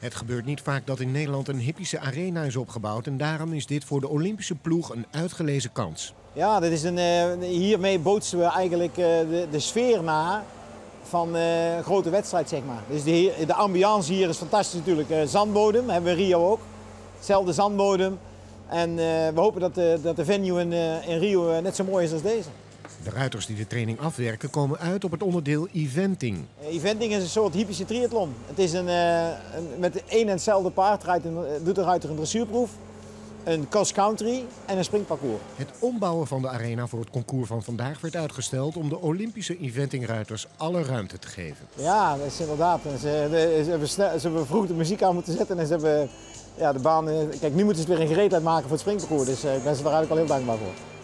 Het gebeurt niet vaak dat in Nederland een hippische arena is opgebouwd en daarom is dit voor de Olympische ploeg een uitgelezen kans. Ja, dit is een, uh, hiermee bootsen we eigenlijk uh, de, de, sfeer na van uh, een grote wedstrijd, zeg maar. Dus de, de ambiance hier is fantastisch natuurlijk. zandbodem hebben we in Rio ook. Hetzelfde zandbodem. En we hopen dat de, dat de venue in, in Rio net zo mooi is als deze. De ruiters die de training afwerken komen uit op het onderdeel eventing. eventing is een soort hypische triathlon. Het is een, een met één en hetzelfde paard rijdt een, doet de ruiter een dressuurproef een cross-country en een springparcours. Het ombouwen van de arena voor het concours van vandaag werd uitgesteld om de Olympische eventingruiters alle ruimte te geven. Ja, dat is inderdaad. Ze, ze, hebben, ze hebben vroeg de muziek aan moeten zetten en ze hebben ja, de baan... Kijk, nu moeten ze weer een gereedheid maken voor het springparcours, dus eh, ik ben ze daar eigenlijk al heel dankbaar voor.